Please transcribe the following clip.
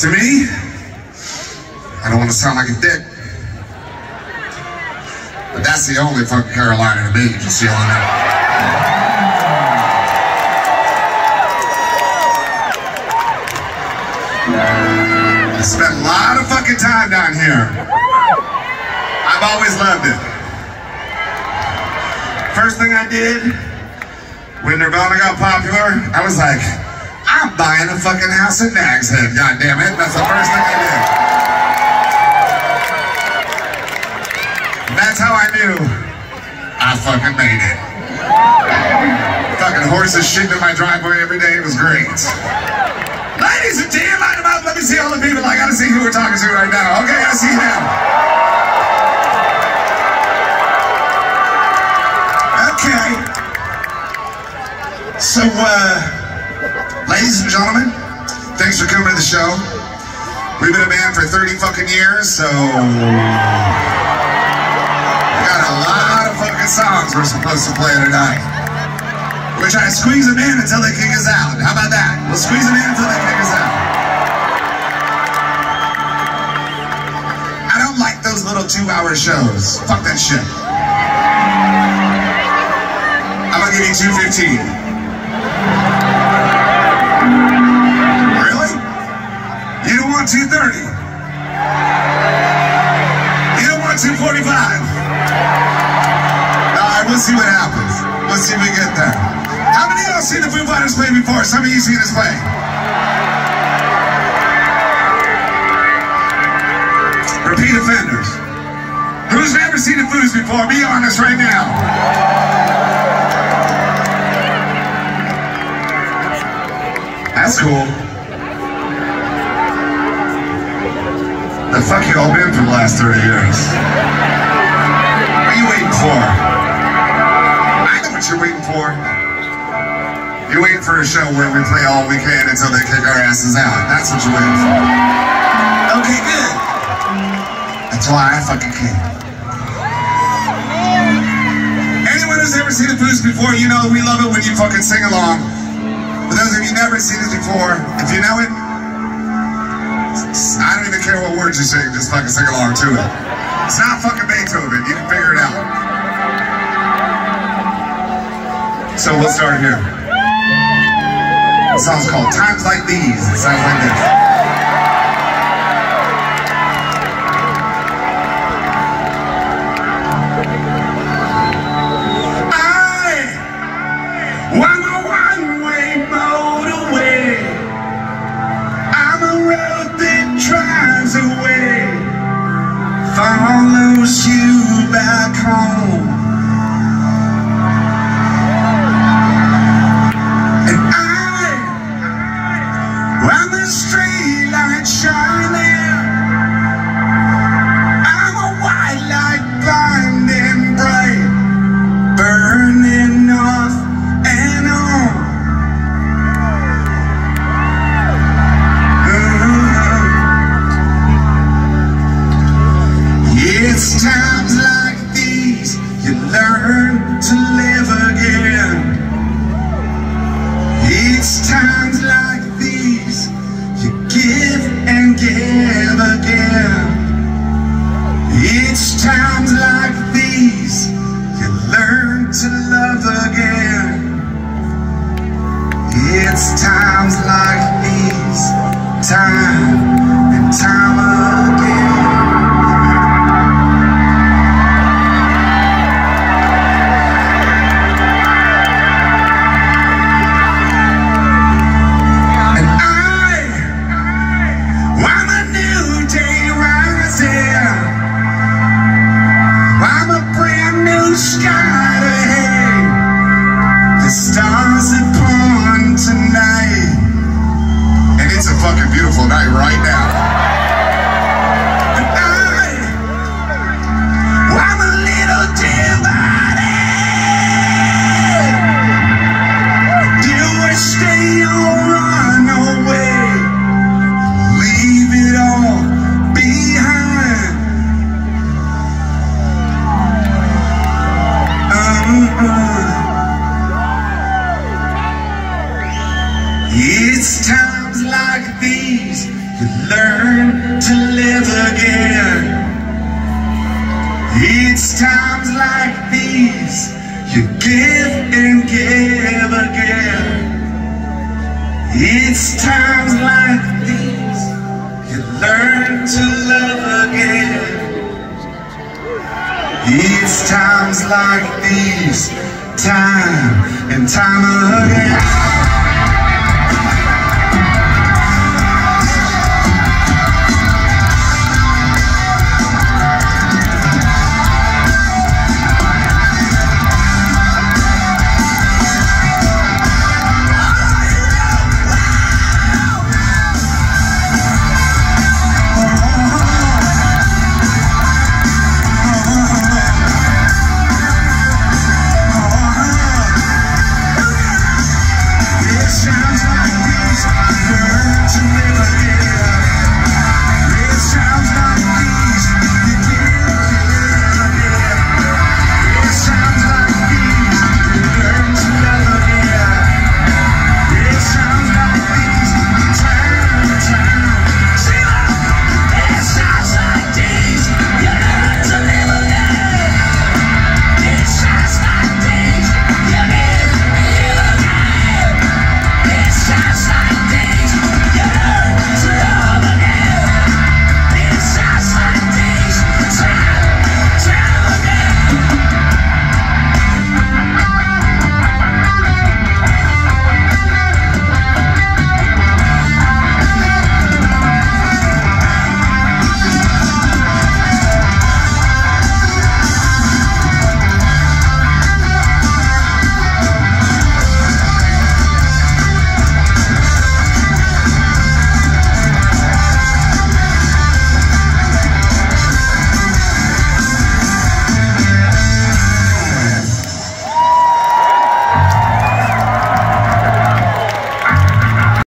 To me, I don't want to sound like a dick. But that's the only fucking Carolina to me, just all know. I spent a lot of fucking time down here. I've always loved it. First thing I did when Nirvana got popular, I was like, I'm buying a fucking house in Nags Head, God damn it. That's the first thing I did. That's how I knew I fucking made it. Fucking horses shitting in my driveway every day. It was great. Ladies and gentlemen. Let me see all the people. I gotta see who we're talking to right now. Okay, I see them. Okay. So, uh, ladies and gentlemen, thanks for coming to the show. We've been a band for 30 fucking years, so we got a lot of fucking songs we're supposed to play tonight. We're trying to squeeze them in until they kick us out. How about that? We'll squeeze them in until they kick us out. I don't like those little two-hour shows. Fuck that shit. I'm gonna give you 215. 1T30. MRT45. Alright, we'll see what happens. Let's see if we get there. How many of y'all seen the Foo Fighters play before? Some of you seen this play. Repeat offenders. Who's never seen the Foos before? Be honest right now. That's cool. The fuck you all been through the last 30 years? What are you waiting for? I know what you're waiting for. You're waiting for a show where we play all we can until they kick our asses out. That's what you're waiting for. Okay, good. That's why I fucking came. Anyone who's ever seen the Foos before, you know we love it when you fucking sing along. For those of you never seen it before, if you know it, I don't even care what words you sing, just fucking sing along to it. It's not fucking Beethoven, you can figure it out. So we'll start here. The song's called Times Like These. It sounds like this. To love It's times like these you learn to live again. It's times like these you give and give again. It's times like these you learn to love again. It's times like these, time and time again.